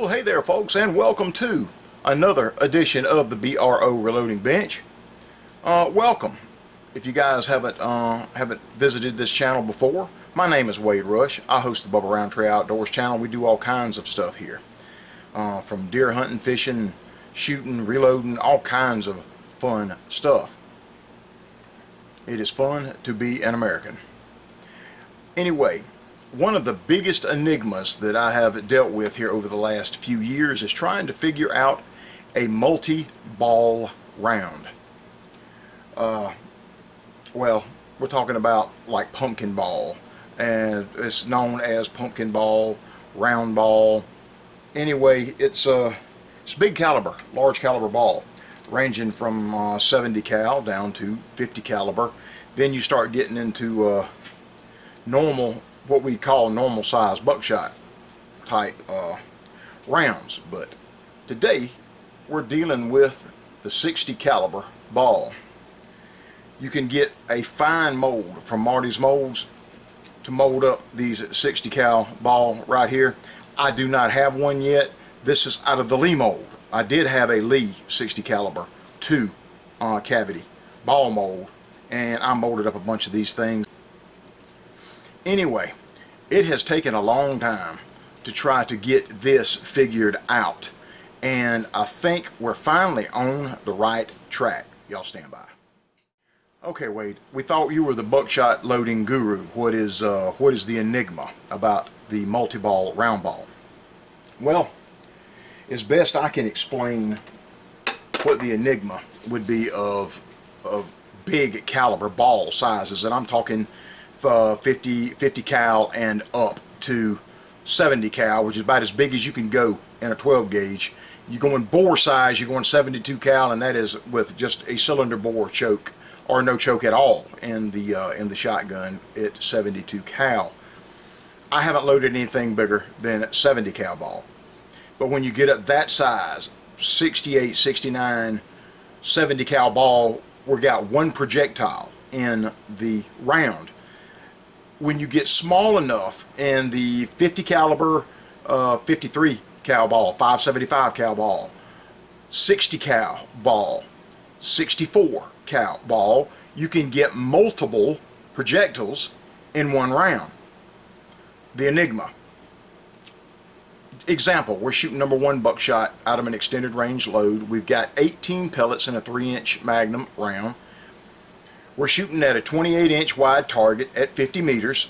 Well, hey there, folks, and welcome to another edition of the BRO Reloading Bench. Uh, welcome. If you guys haven't uh, haven't visited this channel before, my name is Wade Rush. I host the Bubba Rountree Outdoors channel. We do all kinds of stuff here, uh, from deer hunting, fishing, shooting, reloading, all kinds of fun stuff. It is fun to be an American. Anyway, one of the biggest enigmas that I have dealt with here over the last few years is trying to figure out a multi-ball round. Uh, well, we're talking about like pumpkin ball, and it's known as pumpkin ball, round ball. Anyway, it's a uh, it's big caliber, large caliber ball, ranging from uh, 70 cal down to 50 caliber. Then you start getting into uh, normal what we call normal size buckshot type uh, rounds but today we're dealing with the 60 caliber ball. You can get a fine mold from Marty's molds to mold up these 60 cal ball right here. I do not have one yet. This is out of the Lee mold. I did have a Lee 60 caliber 2 uh, cavity ball mold and I molded up a bunch of these things anyway it has taken a long time to try to get this figured out and I think we're finally on the right track. Y'all stand by. Okay Wade we thought you were the buckshot loading guru. What is uh, what is the enigma about the multi-ball round ball? Well as best I can explain what the enigma would be of of big caliber ball sizes and I'm talking uh, 50, 50 cal and up to 70 cal, which is about as big as you can go in a 12 gauge. You go in bore size, you're going 72 cal, and that is with just a cylinder bore choke or no choke at all in the uh, in the shotgun at 72 cal. I haven't loaded anything bigger than 70 cal ball. But when you get up that size, 68, 69, 70 cal ball, we got one projectile in the round when you get small enough in the 50 caliber, uh, 53 cal ball, 575 cal ball, 60 cal ball, 64 cal ball, you can get multiple projectiles in one round. The Enigma. Example, we're shooting number one buckshot out of an extended range load. We've got 18 pellets in a 3 inch Magnum round. We're shooting at a 28 inch wide target at 50 meters.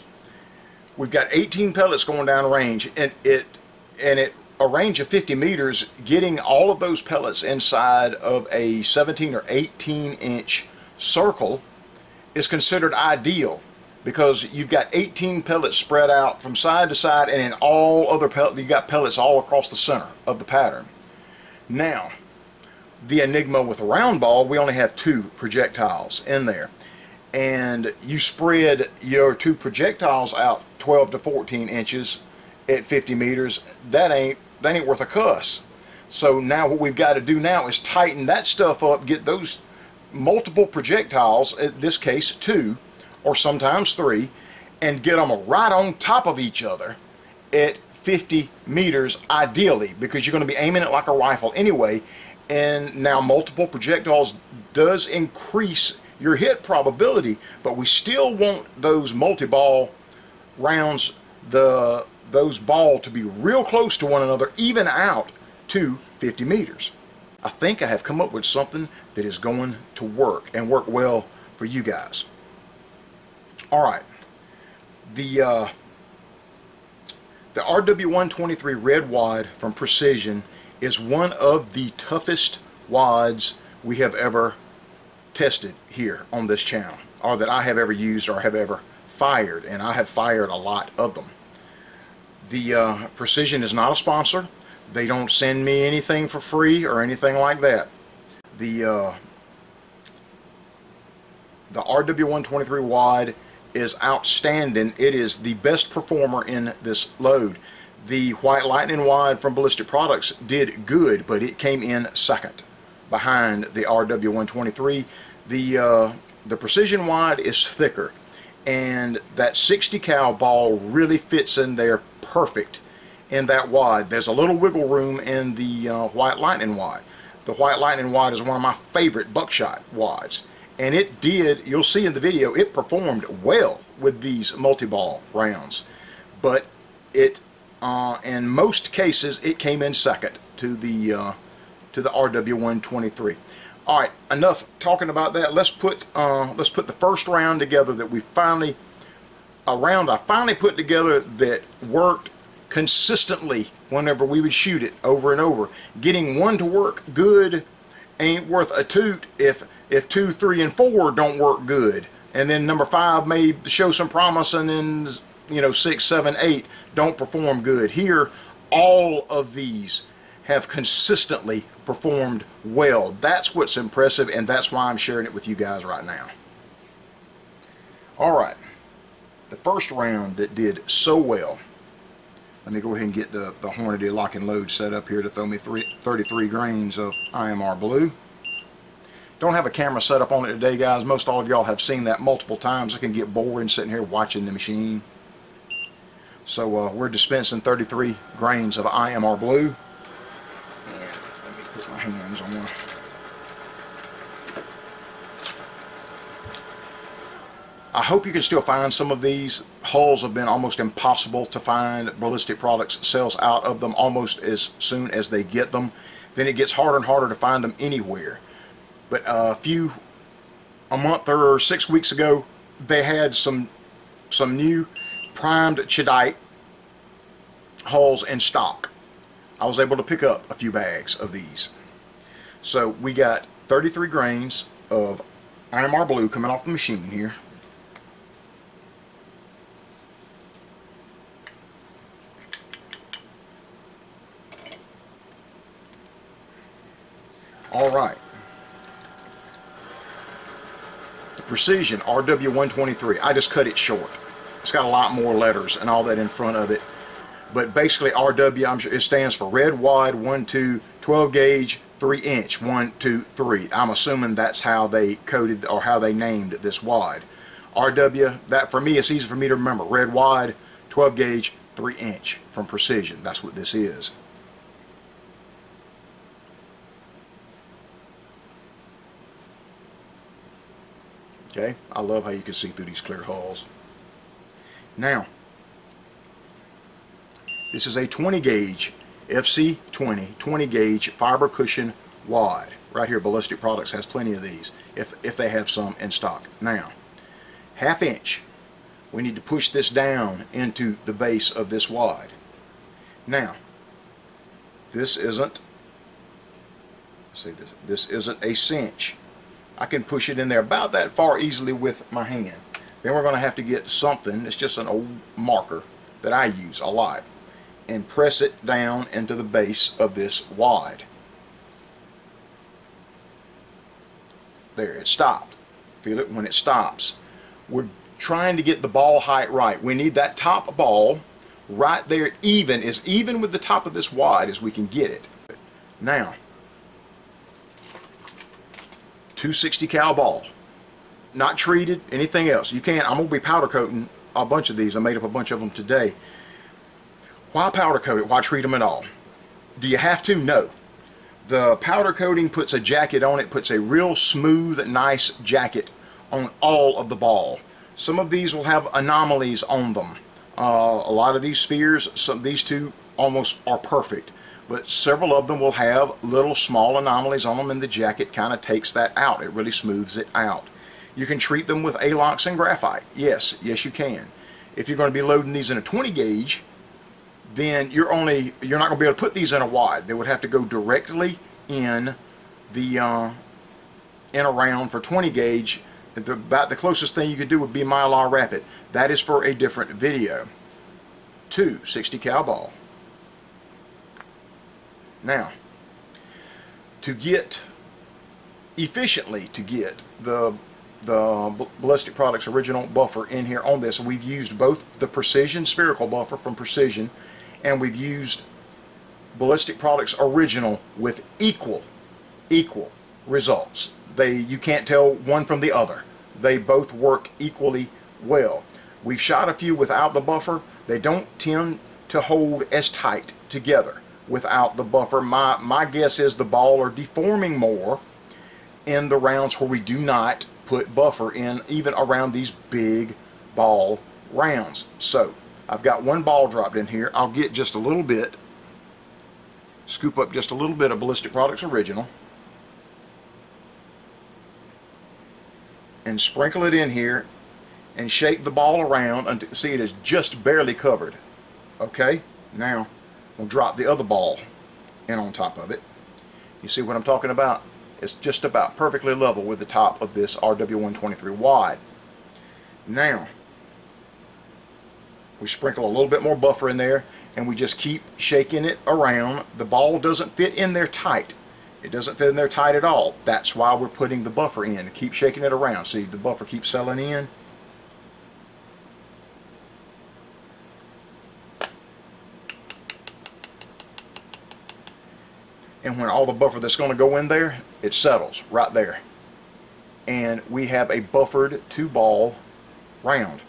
We've got 18 pellets going down range and it and at a range of 50 meters getting all of those pellets inside of a 17 or 18 inch circle is considered ideal because you've got 18 pellets spread out from side to side and in all other pellets you've got pellets all across the center of the pattern. Now the Enigma with a round ball we only have two projectiles in there and you spread your two projectiles out 12 to 14 inches at 50 meters, that ain't that ain't worth a cuss. So now what we've got to do now is tighten that stuff up, get those multiple projectiles, in this case two, or sometimes three, and get them right on top of each other at 50 meters ideally because you're going to be aiming it like a rifle anyway and now multiple projectiles does increase your hit probability, but we still want those multi-ball rounds, the those ball to be real close to one another, even out to 50 meters. I think I have come up with something that is going to work and work well for you guys. All right, the uh, the RW123 red wad from Precision is one of the toughest wads we have ever tested here on this channel or that I have ever used or have ever fired and I have fired a lot of them. The uh, Precision is not a sponsor. They don't send me anything for free or anything like that. The uh, the RW123 wad is outstanding. It is the best performer in this load. The White Lightning Wide from Ballistic Products did good, but it came in second behind the RW123 the uh, the precision Wide is thicker and that 60 cal ball really fits in there perfect in that wad. There's a little wiggle room in the uh, White Lightning wad. The White Lightning wad is one of my favorite buckshot wads. And it did, you'll see in the video, it performed well with these multi-ball rounds. But it, uh, in most cases, it came in second to the, uh, to the RW123. All right, enough talking about that. Let's put, uh, let's put the first round together that we finally, a round I finally put together that worked consistently whenever we would shoot it over and over. Getting one to work good ain't worth a toot if if two, three, and four don't work good. And then number five may show some promise and then you know six, seven, eight don't perform good. Here, all of these have consistently performed well. That's what's impressive and that's why I'm sharing it with you guys right now. Alright, the first round that did so well let me go ahead and get the, the Hornady lock and load set up here to throw me three, 33 grains of IMR blue. Don't have a camera set up on it today, guys. Most all of y'all have seen that multiple times. It can get boring sitting here watching the machine. So uh, we're dispensing 33 grains of IMR blue. And let me put my hands on one. I hope you can still find some of these. Hulls have been almost impossible to find. Ballistic Products sells out of them almost as soon as they get them. Then it gets harder and harder to find them anywhere. But uh, a few, a month or six weeks ago, they had some some new primed Cheddite hulls in stock. I was able to pick up a few bags of these. So we got 33 grains of IMR blue coming off the machine here. All right. The Precision RW123. I just cut it short. It's got a lot more letters and all that in front of it. But basically RW, I'm sure it stands for red wide 1, 2, 12 gauge, 3 inch, 1, 2, 3. I'm assuming that's how they coded or how they named this wide. RW, that for me, it's easy for me to remember. Red wide, 12 gauge, 3 inch from Precision. That's what this is. Okay, I love how you can see through these clear hulls. Now, this is a 20 gauge FC20 20 gauge fiber cushion wad. Right here, Ballistic Products has plenty of these, if, if they have some in stock. Now, half inch, we need to push this down into the base of this wad. Now, this isn't, see this, this isn't a cinch. I can push it in there about that far easily with my hand. Then we're going to have to get something, it's just an old marker that I use a lot, and press it down into the base of this wad. There, it stopped. Feel it when it stops. We're trying to get the ball height right. We need that top ball right there even, as even with the top of this wad as we can get it. Now, 260 cal ball. Not treated, anything else. You can't, I'm going to be powder coating a bunch of these. I made up a bunch of them today. Why powder coat it? Why treat them at all? Do you have to? No. The powder coating puts a jacket on it, puts a real smooth, nice jacket on all of the ball. Some of these will have anomalies on them. Uh, a lot of these spheres, some these two almost are perfect but several of them will have little small anomalies on them and the jacket kind of takes that out. It really smooths it out. You can treat them with Alox and graphite. Yes, yes you can. If you're going to be loading these in a 20 gauge, then you're only you're not going to be able to put these in a wide. They would have to go directly in the uh, in a round for 20 gauge. The, about the closest thing you could do would be Mylar Rapid. That is for a different video. Two 60 cal ball. Now, to get efficiently to get the the Ballistic Products original buffer in here on this, we've used both the Precision spherical buffer from Precision and we've used Ballistic Products original with equal equal results. They you can't tell one from the other. They both work equally well. We've shot a few without the buffer. They don't tend to hold as tight together without the buffer. My, my guess is the ball are deforming more in the rounds where we do not put buffer in even around these big ball rounds. So I've got one ball dropped in here. I'll get just a little bit, scoop up just a little bit of Ballistic Products Original and sprinkle it in here and shake the ball around until see it is just barely covered. Okay, now we'll drop the other ball in on top of it. You see what I'm talking about? It's just about perfectly level with the top of this RW123 wide. Now, we sprinkle a little bit more buffer in there and we just keep shaking it around. The ball doesn't fit in there tight. It doesn't fit in there tight at all. That's why we're putting the buffer in. Keep shaking it around. See, the buffer keeps settling in. And when all the buffer that's going to go in there it settles right there. And we have a buffered two ball round.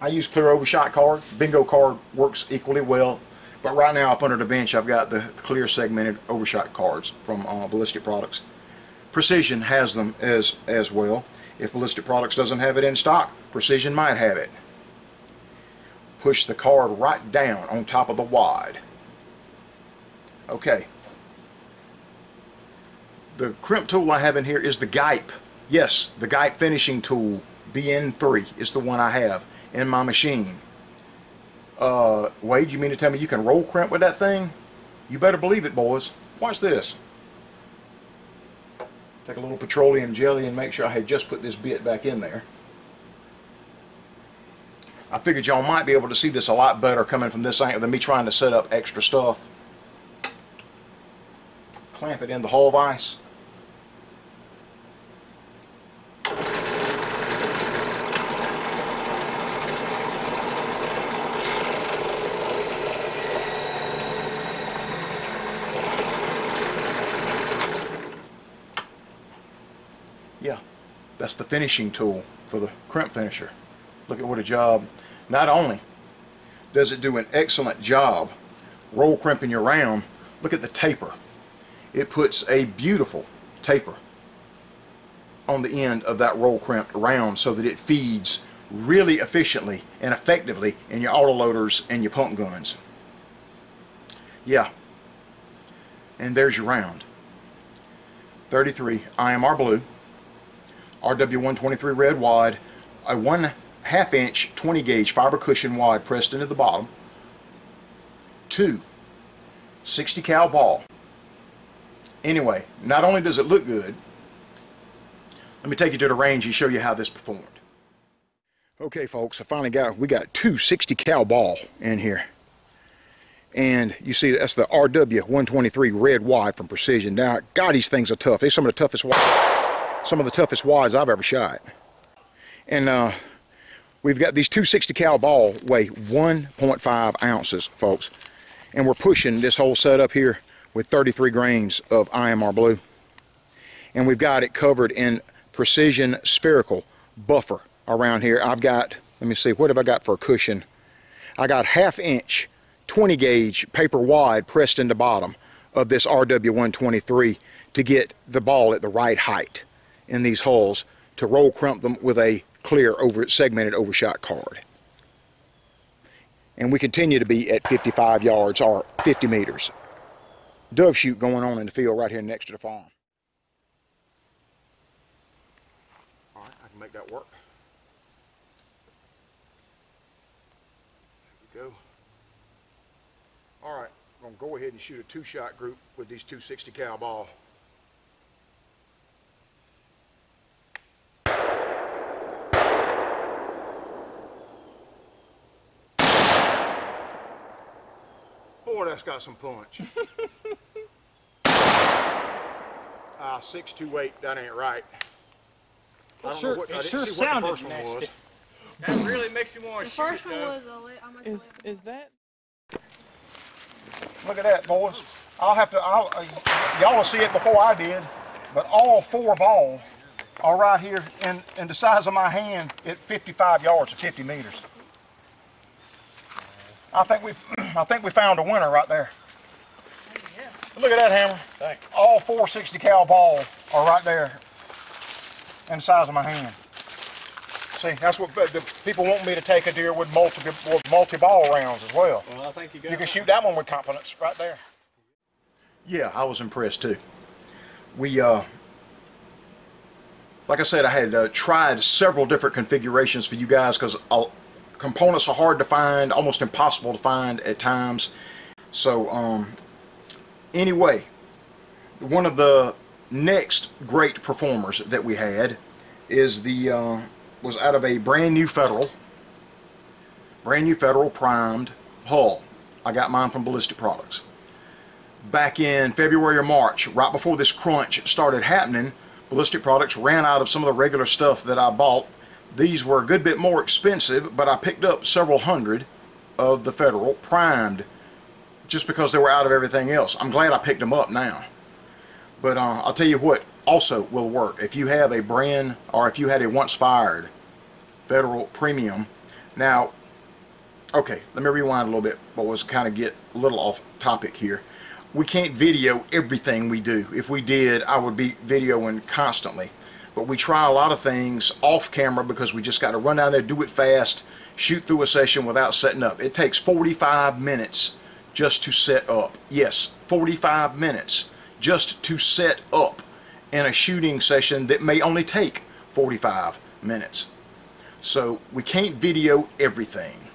I use clear overshot card. Bingo card works equally well. But right now up under the bench I've got the clear segmented overshot cards from uh, ballistic products. Precision has them as as well. If ballistic products doesn't have it in stock precision might have it. Push the card right down on top of the wide Okay. The crimp tool I have in here is the GIPE. Yes, the GIPE finishing tool BN3 is the one I have in my machine. Uh, Wade, you mean to tell me you can roll crimp with that thing? You better believe it, boys. Watch this. Take a little petroleum jelly and make sure I had just put this bit back in there. I figured y'all might be able to see this a lot better coming from this angle than me trying to set up extra stuff clamp it in the hull vise. Yeah, that's the finishing tool for the crimp finisher. Look at what a job. Not only does it do an excellent job roll crimping your round, look at the taper it puts a beautiful taper on the end of that roll crimped round so that it feeds really efficiently and effectively in your autoloaders and your pump guns. Yeah. And there's your round. 33 IMR blue, RW123 red wad, a one half inch 20 gauge fiber cushion wad pressed into the bottom, two 60 cal ball, Anyway, not only does it look good, let me take you to the range and show you how this performed. Okay folks, I finally got, we got two 60 cal ball in here. And you see that's the RW123 red wide from Precision. Now, God, these things are tough. They're some of the toughest some of the toughest wads I've ever shot. And uh, we've got these 260 cal ball weigh 1.5 ounces, folks. And we're pushing this whole setup here with 33 grains of IMR blue. And we've got it covered in precision spherical buffer around here. I've got, let me see, what have I got for a cushion? I got half inch 20 gauge paper wide pressed in the bottom of this RW123 to get the ball at the right height in these holes to roll crump them with a clear over segmented overshot card. And we continue to be at 55 yards or 50 meters dove shoot going on in the field right here next to the farm. All right, I can make that work. There we go. All right, I'm gonna go ahead and shoot a two-shot group with these 260 cal ball. That's got some punch. Ah, uh, 628, that ain't right. I don't sure, know what, it I sure sounded what the first one was. That really makes me want to shoot first one was a is, is that? Look at that, boys. I'll have to, I'll, uh, y'all will see it before I did, but all four balls are right here in, in the size of my hand at 55 yards or 50 meters. I think we, I think we found a winner right there. Look at that hammer. Thank All 460 cal ball are right there in the size of my hand. See, that's what the people want me to take a deer with multi with multi ball rounds as well. Well, I think you got. You can shoot that one with confidence right there. Yeah, I was impressed too. We, uh, like I said, I had uh, tried several different configurations for you guys because components are hard to find, almost impossible to find at times. So, um, anyway, one of the next great performers that we had is the uh, was out of a brand new Federal, brand new Federal primed hull. I got mine from Ballistic Products. Back in February or March, right before this crunch started happening, Ballistic Products ran out of some of the regular stuff that I bought. These were a good bit more expensive, but I picked up several hundred of the Federal primed just because they were out of everything else. I'm glad I picked them up now. But uh, I'll tell you what also will work. If you have a brand or if you had a once fired Federal Premium. Now, okay, let me rewind a little bit, but was kind of get a little off topic here. We can't video everything we do. If we did, I would be videoing constantly. But we try a lot of things off camera because we just got to run down there, do it fast, shoot through a session without setting up. It takes 45 minutes just to set up. Yes, 45 minutes just to set up in a shooting session that may only take 45 minutes. So we can't video everything.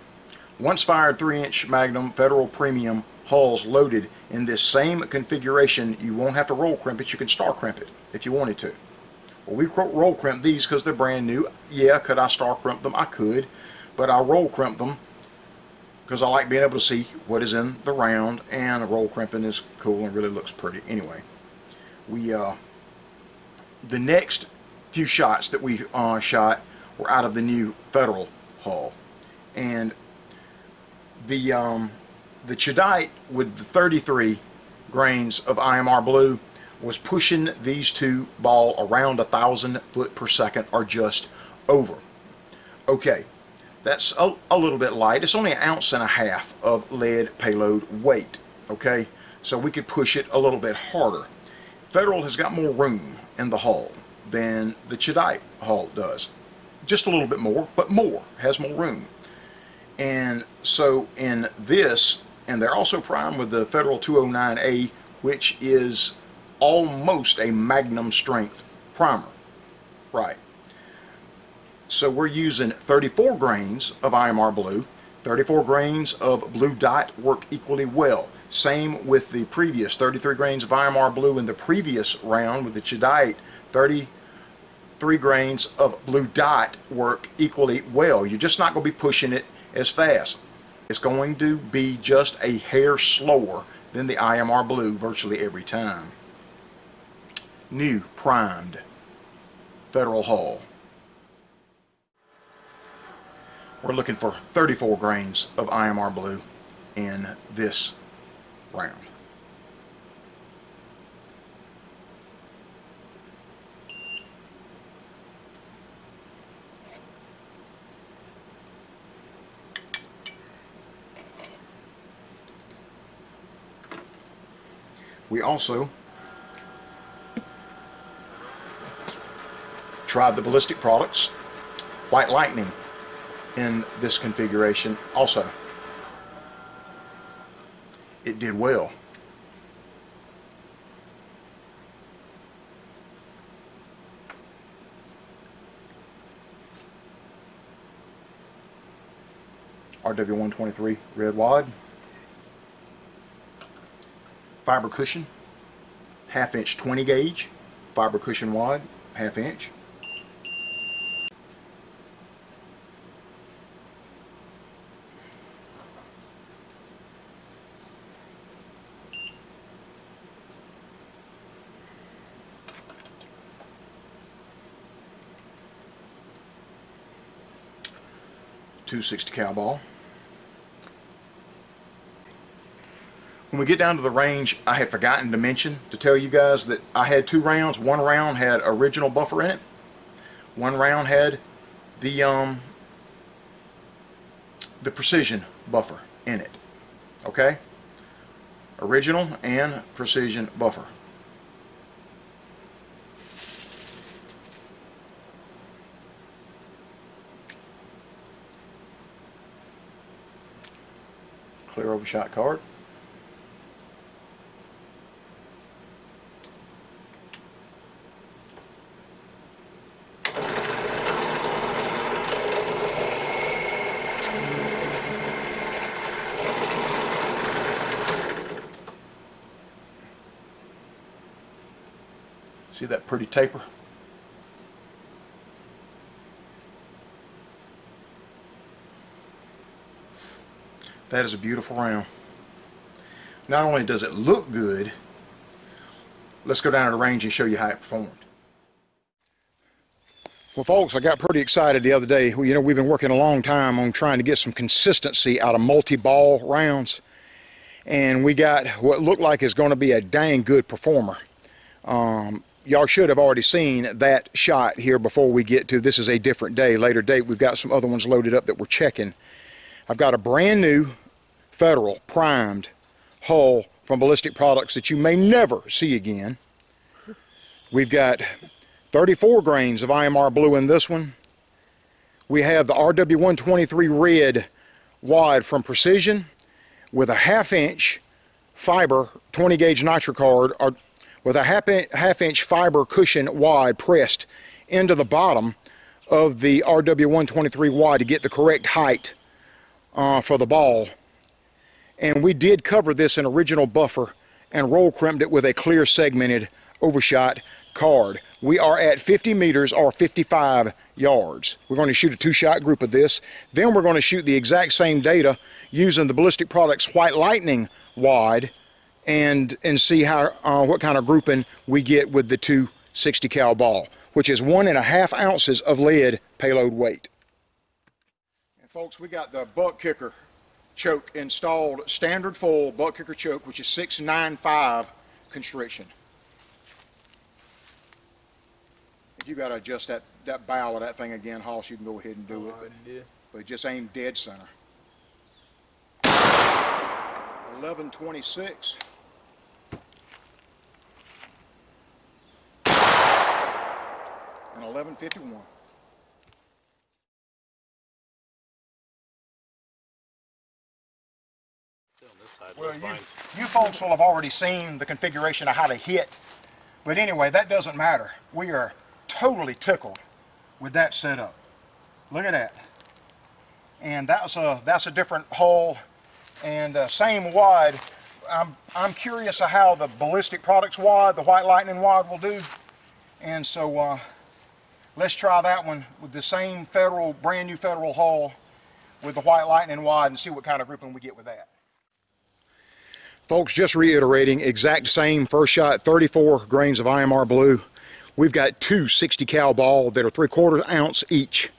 Once fired 3-inch Magnum Federal Premium hulls loaded in this same configuration, you won't have to roll crimp it, you can star crimp it if you wanted to. Well, we roll crimp these because they're brand new. Yeah, could I star crimp them? I could, but I roll crimp them because I like being able to see what is in the round and roll crimping is cool and really looks pretty anyway we uh, the next few shots that we uh, shot were out of the new federal hull and the um, the Cheddite with the 33 grains of IMR blue was pushing these two ball around a thousand foot per second or just over okay that's a, a little bit light. It's only an ounce and a half of lead payload weight, okay? So we could push it a little bit harder. Federal has got more room in the hull than the Cheddite hull does. Just a little bit more, but more, has more room. And so in this, and they're also primed with the Federal 209A, which is almost a magnum strength primer. Right. So we're using 34 grains of IMR blue. 34 grains of blue dot work equally well. Same with the previous 33 grains of IMR blue in the previous round with the Cheddite. 33 grains of blue dot work equally well. You're just not going to be pushing it as fast. It's going to be just a hair slower than the IMR blue virtually every time. New primed Federal Hull. We're looking for 34 grains of IMR blue in this round. We also tried the ballistic products, White Lightning in this configuration also. It did well. RW123 red wad, fiber cushion, half inch 20 gauge, fiber cushion wad, half inch. 260 cal ball. When we get down to the range, I had forgotten to mention to tell you guys that I had two rounds. One round had original buffer in it. One round had the um, the precision buffer in it. Okay? Original and precision buffer. Clear overshot card. See that pretty taper? That is a beautiful round. Not only does it look good, let's go down to the range and show you how it performed. Well, folks, I got pretty excited the other day. Well, You know, we've been working a long time on trying to get some consistency out of multi-ball rounds. And we got what looked like is going to be a dang good performer. Um, y'all should have already seen that shot here before we get to this is a different day, later date. We've got some other ones loaded up that we're checking. I've got a brand new Federal primed hull from Ballistic Products that you may never see again. We've got 34 grains of IMR blue in this one. We have the RW123 red wad from Precision with a half inch fiber 20 gauge nitrocard or with a half, in, half inch fiber cushion wad pressed into the bottom of the RW123 wad to get the correct height uh, for the ball and we did cover this in original buffer and roll crimped it with a clear segmented overshot card. We are at 50 meters or 55 yards. We're going to shoot a two-shot group of this. Then we're going to shoot the exact same data using the Ballistic Products White Lightning wad and and see how uh, what kind of grouping we get with the 260 cal ball, which is one and a half ounces of lead payload weight. And folks, we got the buck kicker choke installed standard full butt kicker choke, which is 695 constriction. If you got to adjust that, that bow of that thing again, Hoss, you can go ahead and do it. But, but just aim dead center. 1126. And 1151. Well, you, you folks will have already seen the configuration of how to hit. But anyway, that doesn't matter. We are totally tickled with that setup. Look at that. And that's a, that's a different hole and uh, same wad. I'm, I'm curious of how the Ballistic Products wad, the White Lightning wad will do. And so uh, let's try that one with the same Federal, brand new Federal hull with the White Lightning wad and see what kind of grouping we get with that. Folks, just reiterating, exact same first shot, 34 grains of IMR blue. We've got two 60 cal ball that are three quarter ounce each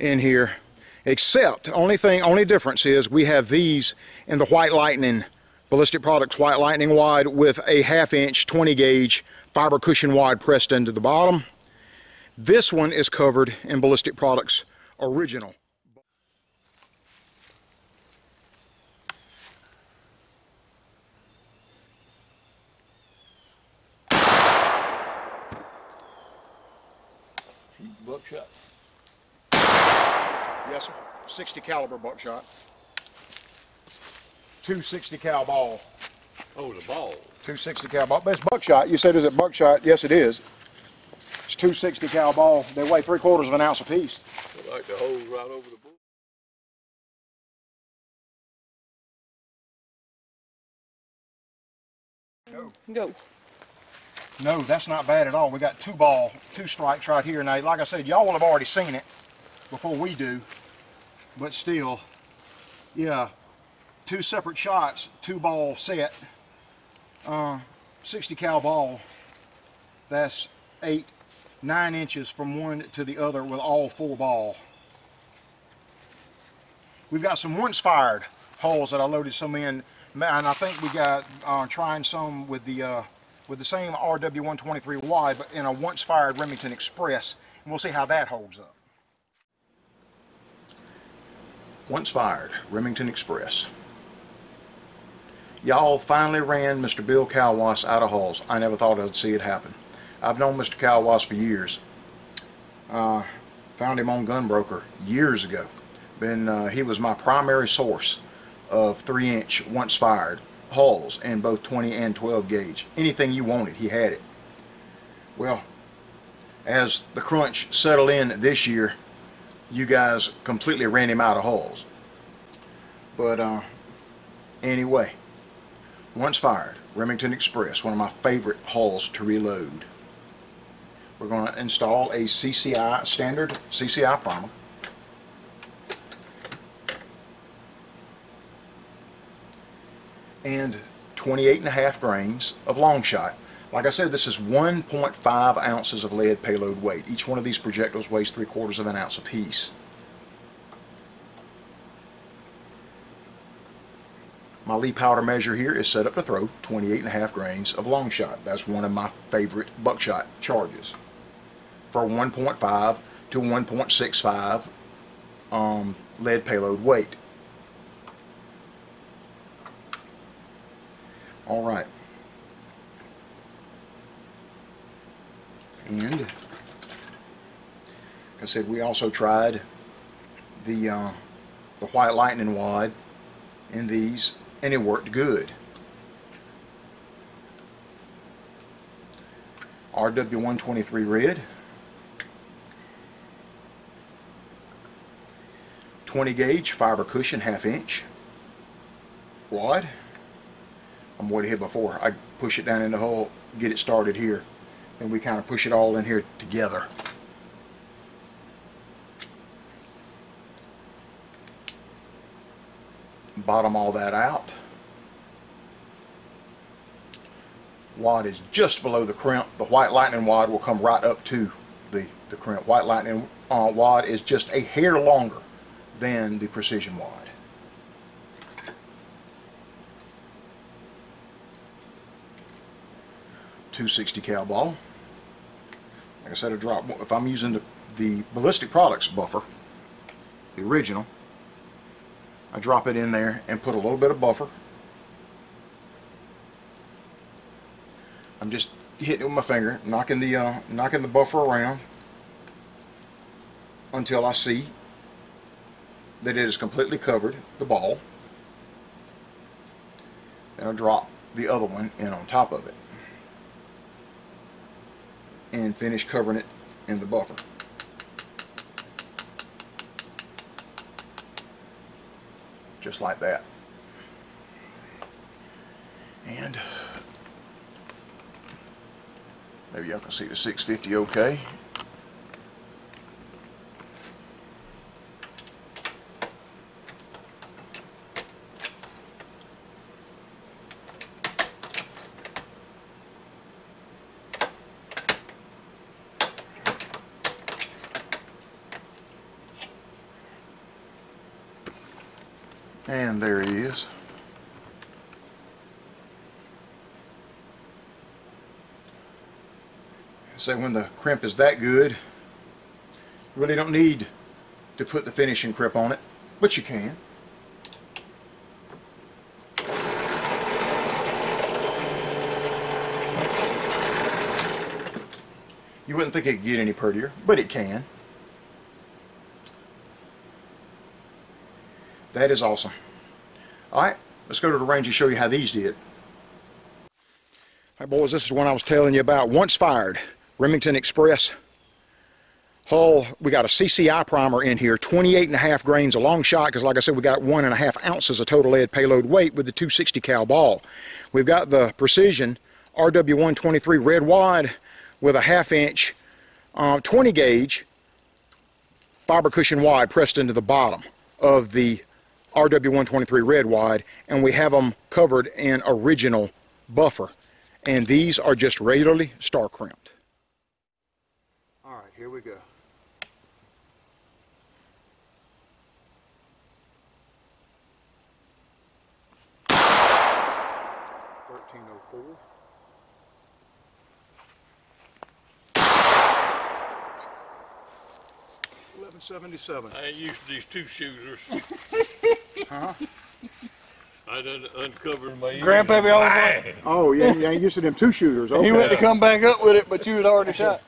in here. Except, only thing, only difference is we have these in the White Lightning, Ballistic Products White Lightning wide with a half inch 20 gauge fiber cushion wide pressed into the bottom. This one is covered in Ballistic Products Original. buckshot? Yes, 60 caliber buckshot. 260 cal ball. Oh, the ball. 260 cal ball. But it's buckshot. You said is it buckshot? Yes, it is. It's 260 cal ball. They weigh three quarters of an ounce apiece. like the hose right over the bull. Go. Go. No, that's not bad at all. We got two ball, two strikes right here. Now, like I said, y'all will have already seen it before we do, but still, yeah, two separate shots, two ball set, uh, 60 cal ball. That's eight, nine inches from one to the other with all four ball. We've got some once fired holes that I loaded some in, and I think we got uh, trying some with the uh, with the same RW123Y, but in a once fired Remington Express. And we'll see how that holds up. Once fired, Remington Express. Y'all finally ran Mr. Bill Kalwas out of hulls. I never thought I'd see it happen. I've known Mr. Kalwas for years. Uh, found him on Gunbroker years ago. Been, uh, he was my primary source of 3 inch once fired hulls in both 20 and 12 gauge. Anything you wanted, he had it. Well, as the crunch settled in this year, you guys completely ran him out of holes. But uh, anyway, once fired, Remington Express, one of my favorite hulls to reload. We're going to install a CCI, standard CCI primer. And 28 and a half grains of long shot. Like I said, this is 1.5 ounces of lead payload weight. Each one of these projectiles weighs three quarters of an ounce apiece. My Lee powder measure here is set up to throw 28 and a half grains of long shot. That's one of my favorite buckshot charges. For 1.5 to 1.65 um, lead payload weight. All right. And like I said, we also tried the uh, the white lightning wad in these, and it worked good. RW123 red, 20 gauge fiber cushion half inch wad. I'm what here before. I push it down in the hole, get it started here and we kind of push it all in here together. Bottom all that out. Wad is just below the crimp. The white lightning wad will come right up to the, the crimp. White lightning uh, wad is just a hair longer than the precision wad. 260 cal ball. Like I said, a drop. If I'm using the, the ballistic products buffer, the original, I drop it in there and put a little bit of buffer. I'm just hitting it with my finger, knocking the uh, knocking the buffer around until I see that it is completely covered the ball. Then I drop the other one in on top of it and finish covering it in the buffer. Just like that. And maybe y'all can see the 650 okay. And there he is. So when the crimp is that good, you really don't need to put the finishing crimp on it, but you can. You wouldn't think it could get any prettier, but it can. That is awesome. Alright, let's go to the range and show you how these did. Alright boys, this is one I was telling you about. Once fired, Remington Express hull. We got a CCI primer in here, 28 and a half grains of long shot, because like I said, we got one and a half ounces of total lead payload weight with the 260 cal ball. We've got the Precision RW123 red wad with a half inch uh, 20 gauge fiber cushion wide pressed into the bottom of the RW123 red wide and we have them covered in original buffer and these are just regularly star crimped. All right, here we go. Thirteen oh four. Eleven 1977. I ain't used to these two shooters. Huh? I done uncovered my ears. Grandpappy always Bang! Oh, yeah, you ain't used to them two shooters. Okay. He went to come back up with it, but you was already shot.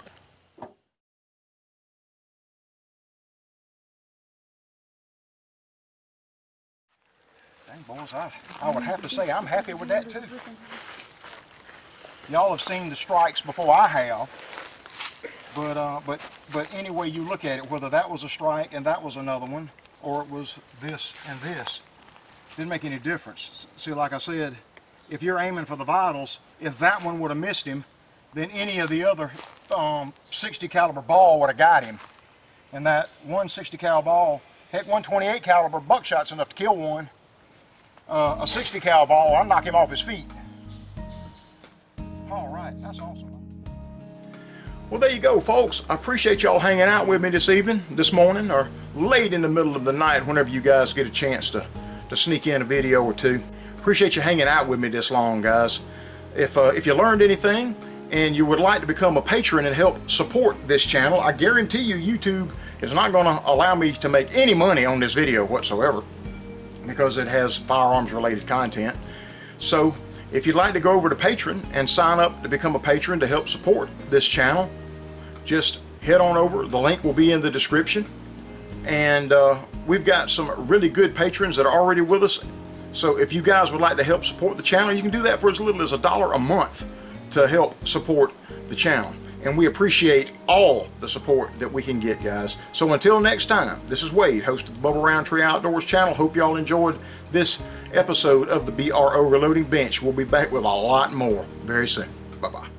Dang, boys, I, I would have to say I'm happy with that too. Y'all have seen the strikes before I have, but uh, but but any way you look at it, whether that was a strike and that was another one, or it was this and this, didn't make any difference. See, like I said, if you're aiming for the vitals, if that one would have missed him, then any of the other um, 60 caliber ball would have got him. And that 160 cal ball, heck, 128 caliber buckshot's enough to kill one uh, a 60 cal ball, I'll knock him off his feet. All right, that's awesome. Well, there you go, folks. I appreciate y'all hanging out with me this evening, this morning, or late in the middle of the night, whenever you guys get a chance to, to sneak in a video or two. Appreciate you hanging out with me this long, guys. If, uh, if you learned anything and you would like to become a patron and help support this channel, I guarantee you YouTube is not going to allow me to make any money on this video whatsoever because it has firearms related content. So if you'd like to go over to Patreon and sign up to become a patron to help support this channel, just head on over. The link will be in the description. And uh, we've got some really good patrons that are already with us. So if you guys would like to help support the channel, you can do that for as little as a dollar a month to help support the channel. And we appreciate all the support that we can get, guys. So until next time, this is Wade, host of the Bubba Rountree Outdoors channel. Hope y'all enjoyed this episode of the BRO Reloading Bench. We'll be back with a lot more very soon. Bye-bye.